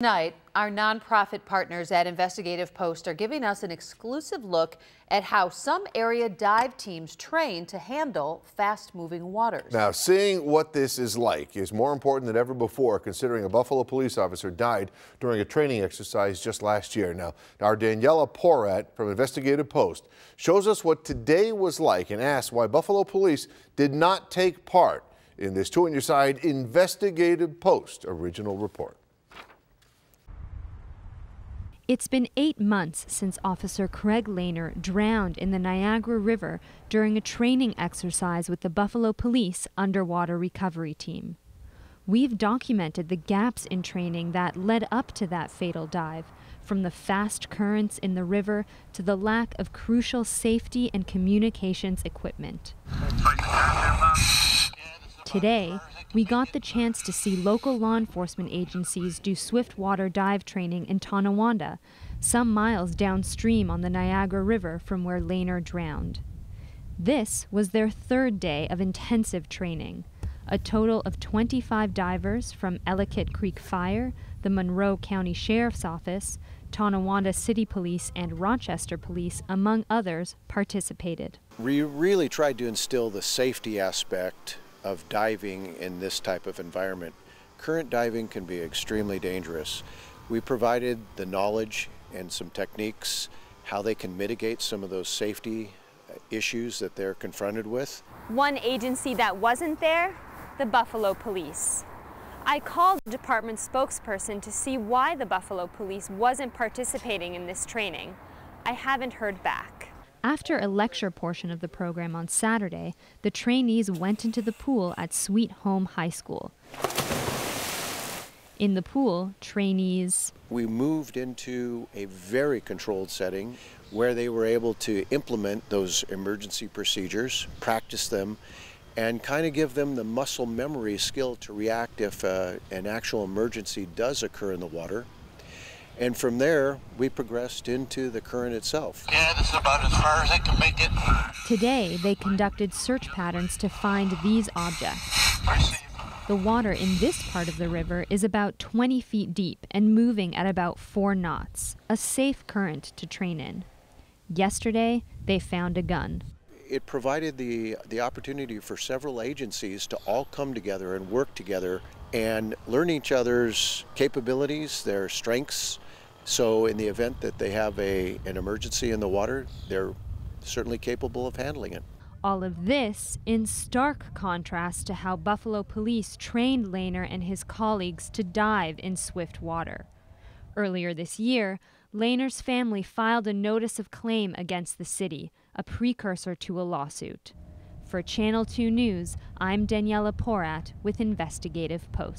Tonight, our nonprofit partners at Investigative Post are giving us an exclusive look at how some area dive teams train to handle fast-moving waters. Now, seeing what this is like is more important than ever before, considering a Buffalo police officer died during a training exercise just last year. Now, our Daniela Porat from Investigative Post shows us what today was like and asks why Buffalo police did not take part in this Two on Your Side Investigative Post original report. It's been eight months since Officer Craig Lehner drowned in the Niagara River during a training exercise with the Buffalo Police Underwater Recovery Team. We've documented the gaps in training that led up to that fatal dive, from the fast currents in the river to the lack of crucial safety and communications equipment. Today, we got the chance to see local law enforcement agencies do swiftwater dive training in Tonawanda, some miles downstream on the Niagara River from where Lehner drowned. This was their third day of intensive training. A total of 25 divers from Ellicott Creek Fire, the Monroe County Sheriff's Office, Tonawanda City Police, and Rochester Police, among others, participated. We really tried to instill the safety aspect of diving in this type of environment. Current diving can be extremely dangerous. We provided the knowledge and some techniques how they can mitigate some of those safety uh, issues that they're confronted with. One agency that wasn't there, the Buffalo Police. I called the department spokesperson to see why the Buffalo Police wasn't participating in this training. I haven't heard back. After a lecture portion of the program on Saturday, the trainees went into the pool at Sweet Home High School. In the pool, trainees. We moved into a very controlled setting where they were able to implement those emergency procedures, practice them, and kind of give them the muscle memory skill to react if uh, an actual emergency does occur in the water. And from there, we progressed into the current itself. Yeah, this is about as far as I can make it. Today, they conducted search patterns to find these objects. The water in this part of the river is about 20 feet deep and moving at about 4 knots, a safe current to train in. Yesterday, they found a gun. It provided the, the opportunity for several agencies to all come together and work together and learn each other's capabilities, their strengths, so in the event that they have a, an emergency in the water, they're certainly capable of handling it. All of this in stark contrast to how Buffalo police trained Lehner and his colleagues to dive in swift water. Earlier this year, Lehner's family filed a notice of claim against the city, a precursor to a lawsuit. For Channel 2 News, I'm Daniela Porat with Investigative Post.